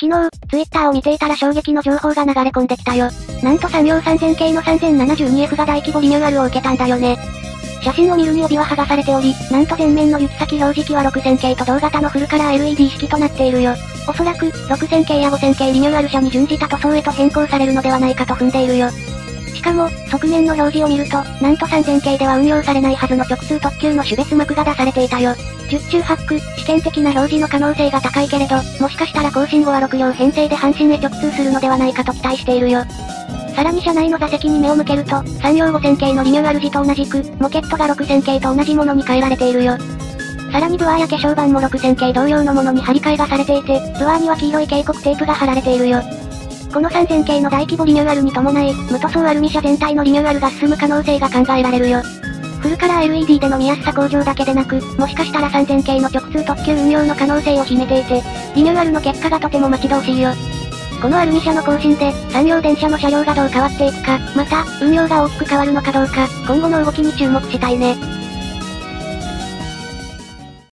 昨日、ツイッターを見ていたら衝撃の情報が流れ込んできたよ。なんと産業3000系の 3072F が大規模リニューアルを受けたんだよね。写真を見るに帯は剥がされており、なんと前面の行き先表示器は6000系と同型のフルカラー LED 式となっているよ。おそらく、6000系や5000系リニューアル車に準じた塗装へと変更されるのではないかと踏んでいるよ。しかも、側面の表示を見ると、なんと3000系では運用されないはずの直通特急の種別膜が出されていたよ。十中八九、試験的な表示の可能性が高いけれど、もしかしたら更新後は6両編成で阪神へ直通するのではないかと期待しているよ。さらに車内の座席に目を向けると、3両5000系のリニューアル時と同じく、モケットが6000系と同じものに変えられているよ。さらにブアーや化粧板も6000系同様のものに張り替えがされていて、ブアーには黄色い警告テープが貼られているよ。この3000系の大規模リニューアルに伴い、無塗装アルミ車全体のリニューアルが進む可能性が考えられるよ。フルカラー LED での見やすさ向上だけでなく、もしかしたら3000系の直通特急運用の可能性を秘めていて、リニューアルの結果がとても待ち遠しいよ。このアルミ車の更新で、産業電車の車両がどう変わっていくか、また、運用が大きく変わるのかどうか、今後の動きに注目したいね。